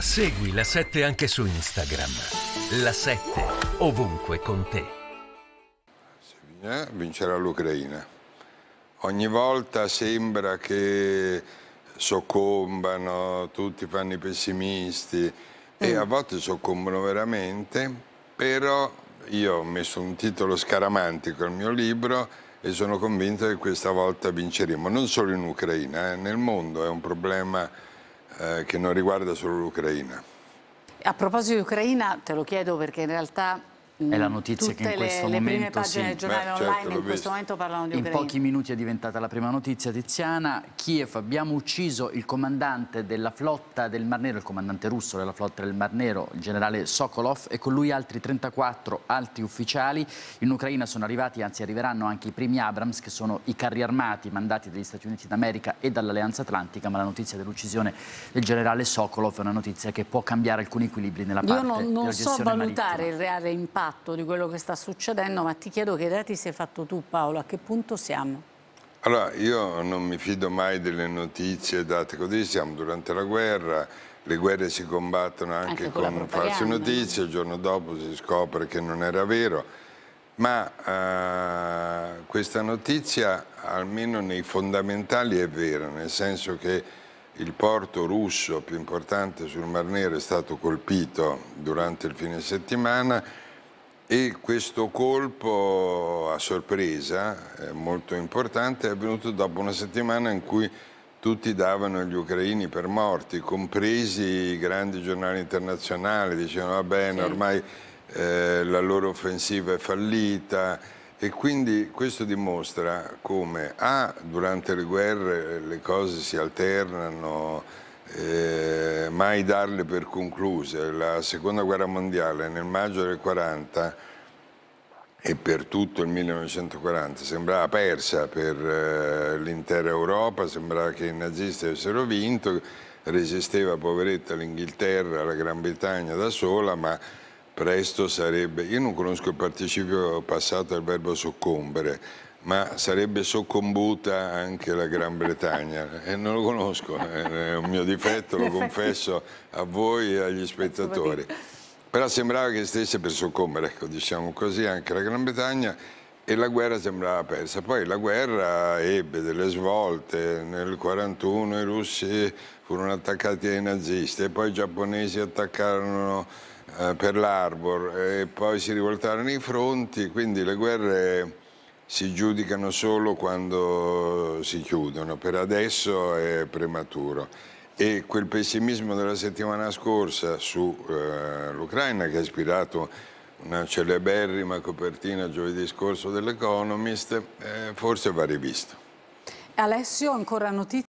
Segui la 7 anche su Instagram. La 7 ovunque con te. Eh, vincerà l'Ucraina. Ogni volta sembra che soccombano, tutti fanno i pessimisti e a volte soccombono veramente, però io ho messo un titolo scaramantico al mio libro e sono convinto che questa volta vinceremo, non solo in Ucraina, eh, nel mondo è un problema eh, che non riguarda solo l'Ucraina. A proposito di Ucraina, te lo chiedo perché in realtà è la notizia che in questo le, momento le prime pagine sì. del giornale Beh, certo, online l'ho in questo visto. momento parlano di In Ucraina. pochi minuti è diventata la prima notizia Tiziana. Kiev, abbiamo ucciso il comandante della flotta del Mar Nero, il comandante russo della flotta del Mar Nero, il generale Sokolov, e con lui altri 34 altri ufficiali. In Ucraina sono arrivati, anzi arriveranno anche i primi Abrams, che sono i carri armati mandati dagli Stati Uniti d'America e dall'Alleanza Atlantica, ma la notizia dell'uccisione del generale Sokolov è una notizia che può cambiare alcuni equilibri nella parte Io non, non della so valutare marittima. il reale impatto di quello che sta succedendo, ma ti chiedo che idea ti sei fatto tu Paolo, a che punto siamo? Allora, io non mi fido mai delle notizie date così, siamo durante la guerra, le guerre si combattono anche, Anche con con false no? notizie, il giorno dopo si scopre che non era vero, ma eh, questa notizia almeno nei fondamentali è vera, nel senso che il porto russo più importante sul Mar Nero è stato colpito durante il fine settimana e questo colpo a sorpresa, eh, molto importante, è avvenuto dopo una settimana in cui tutti davano gli ucraini per morti, compresi i grandi giornali internazionali, dicevano va bene, ormai eh, la loro offensiva è fallita. E quindi questo dimostra come A, durante le guerre le cose si alternano, mai darle per concluse. La seconda guerra mondiale nel maggio del 40 e per tutto il 1940 sembrava persa per eh, l'intera Europa, sembrava che i nazisti avessero vinto, resisteva poveretta l'Inghilterra, la Gran Bretagna da sola, ma presto sarebbe, io non conosco il participio passato del verbo soccombere, ma sarebbe soccombuta anche la Gran Bretagna e non lo conosco, è un mio difetto, lo confesso a voi e agli spettatori. Però sembrava che stesse per soccombere, ecco, diciamo così, anche la Gran Bretagna e la guerra sembrava persa. Poi la guerra ebbe delle svolte, nel 41 i russi furono attaccati dai nazisti e poi i giapponesi attaccarono eh, per l'Arbor e poi si rivoltarono i fronti, quindi le guerre si giudicano solo quando si chiudono, per adesso è prematuro. E quel pessimismo della settimana scorsa sull'Ucraina che ha ispirato una celeberrima copertina giovedì scorso dell'Economist, eh, forse va rivisto. Alessio, ancora notizie?